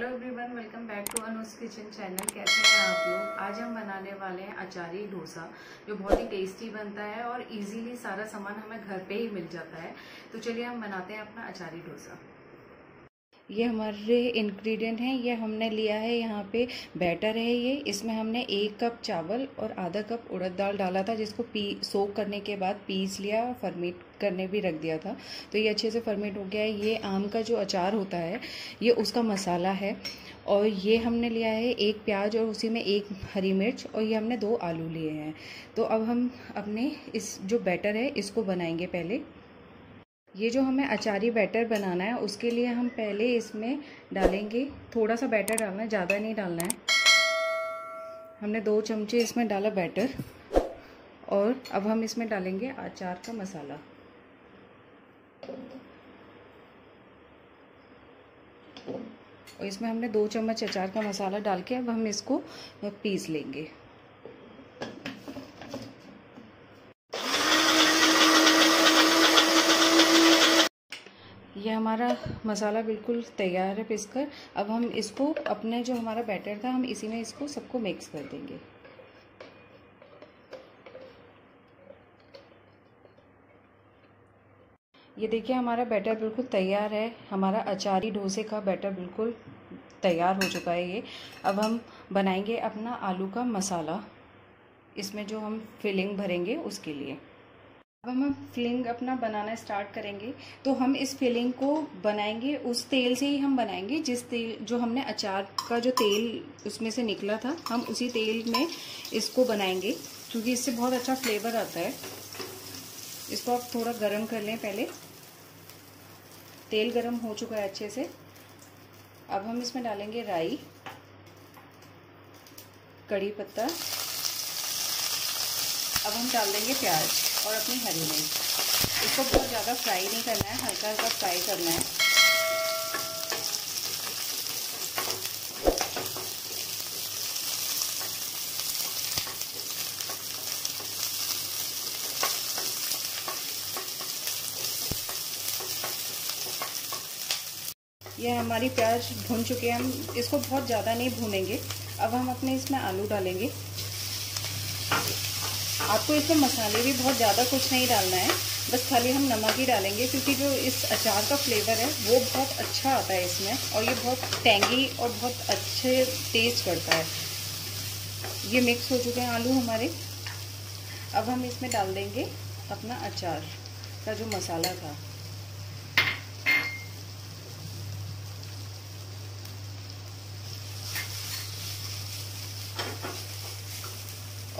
Hello everyone welcome back to Anuj kitchen channel कैसे हैं आप लोग? आज हम बनाने वाले हैं अचारी डोसा, जो बहुत ही टेस्टी बनता है और इजीली सारा सामान हमें घर पे ही मिल जाता है। तो चलिए हम बनाते हैं अपना अचारी डोसा। ये हमारे इंग्रेडिएंट हैं, ये हमने लिया है यहाँ पे बैटर है ये। इसमें हमने एक कप चावल और आधा कप उड़द दाल डाला था, जिसको पी सोक करने के बाद पीस लिया फर्मेट करने भी रख दिया था। तो ये अच्छे से फर्मेट हो गया है। ये आम का जो अचार होता है, ये उसका मसाला है। और ये हमने लिया है एक प्याज और उसी में एक हरी मिर्च और ये हमने दो आलू लिए हैं। तो अब हम अपने इस जो बैटर है, इसको बनाएँगे पहले। ये जो हमें अचारी बैटर बनाना है, उसके लिए हम पहले इसमें डालेंगे थोड़ा सा बैटर डालना है, ज़्यादा नहीं डालना है। हमने दो चमचे इसमें डाला बैटर, और अब हम इसमें डालेंगे अचार का मसाला। और इसमें हमने दो चम्मच अचार का मसाला डाल के अब हम इसको पीस लेंगे। ये हमारा मसाला बिल्कुल तैयार है पिसकर। अब हम इसको, अपने जो हमारा बैटर था, हम इसी में इसको सबको मिक्स कर देंगे। ये देखिए, हमारा बैटर बिल्कुल तैयार है। हमारा अचारी डोसे का बैटर बिल्कुल तैयार हो चुका है ये। अब हम बनाएँगे अपना आलू का मसाला। इसमें जो हम फिलिंग भरेंगे, उसके लिए। अब हम फिलिंग अपना बनाना स्टार्ट करेंगे तो हम इस फिलिंग को बनाएँगे, उस तेल से ही हम बनाएँगे, जिस तेल, जो हमने अचार का जो तेल उसमें से निकला था, हम उसी तेल में इसको बनाएँगे, क्योंकि इससे बहुत अच्छा फ्लेवर आता है। इसको आप थोड़ा गरम कर लें पहले। तेल गरम हो चुका है अच्छे से। अब हम इसमें डालेंगे राई, कड़ी पत्ता। अब हम डाल देंगे प्याज। और अपनी हरी मिर्च। इसको बहुत ज़्यादा फ्राई नहीं करना है, हल्का हल्का फ्राई करना है। ये हमारी प्याज भून चुके हैं, हम इसको बहुत ज़्यादा नहीं भूनेंगे। अब हम अपने इसमें आलू डालेंगे। आपको इसमें मसाले भी बहुत ज़्यादा कुछ नहीं डालना है। बस खाली हम नमक ही डालेंगे क्योंकि जो इस अचार का फ्लेवर है, वो बहुत अच्छा आता है इसमें और ये बहुत टेंगी और बहुत अच्छे टेस्ट करता है। ये मिक्स हो चुके हैं आलू हमारे। अब हम इसमें डाल देंगे अपना अचार का जो मसाला था।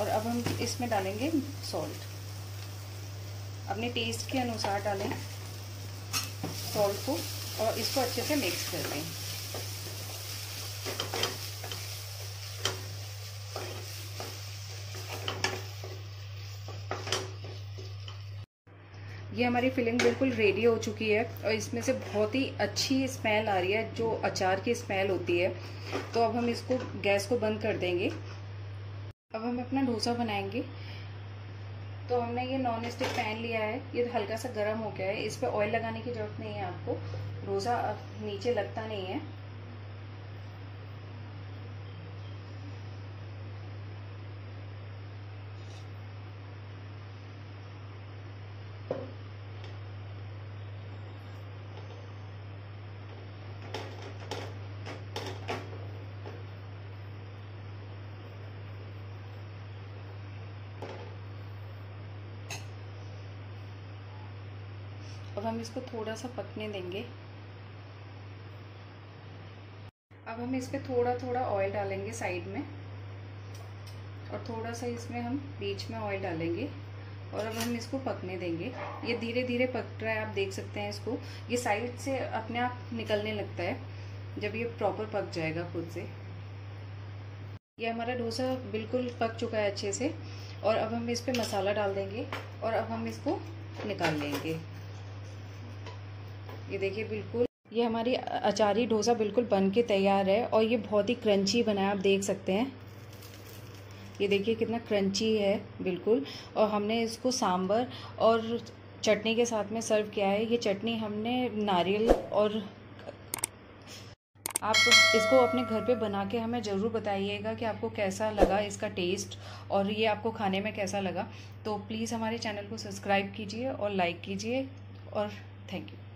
और अब हम इसमें डालेंगे सॉल्ट अपने टेस्ट के अनुसार डालें सॉल्ट को और इसको अच्छे से मिक्स कर लें. ये हमारी फिलिंग बिल्कुल रेडी हो चुकी है और इसमें से बहुत ही अच्छी स्मेल आ रही है, जो अचार की स्मेल होती है. तो अब हम इसको, गैस को बंद कर देंगे. अब हम अपना डोसा बनाएँगे। तो हमने ये नॉन स्टिक पैन लिया है। ये हल्का सा गर्म हो गया है। इस पर ऑयल लगाने की ज़रूरत नहीं है आपको। डोसा नीचे लगता नहीं है। अब हम इसको थोड़ा सा पकने देंगे। अब हम इस पर थोड़ा थोड़ा ऑयल डालेंगे साइड में और थोड़ा सा इसमें हम बीच में ऑयल डालेंगे और अब हम इसको पकने देंगे। ये धीरे धीरे पक रहा है, आप देख सकते हैं इसको। ये साइड से अपने आप निकलने लगता है जब ये प्रॉपर पक जाएगा खुद से। ये हमारा डोसा बिल्कुल पक चुका है अच्छे से और अब हम इस पर मसाला डाल देंगे और अब हम इसको निकाल लेंगे। ये देखिए बिल्कुल, ये हमारी अचारी डोसा बिल्कुल बन के तैयार है और ये बहुत ही क्रंची बना है आप देख सकते हैं। ये देखिए कितना क्रंची है बिल्कुल, और हमने इसको सांबर और चटनी के साथ में सर्व किया है। ये चटनी हमने नारियल और आप इसको अपने घर पे बना के हमें ज़रूर बताइएगा कि आपको कैसा लगा इसका टेस्ट और ये आपको खाने में कैसा लगा। तो प्लीज़ हमारे चैनल को सब्सक्राइब कीजिए और लाइक कीजिए और थैंक यू